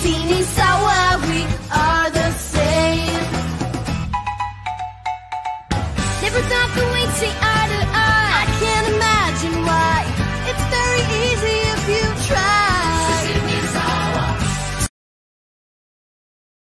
sweet and sour, we are the same. Never thought that we'd say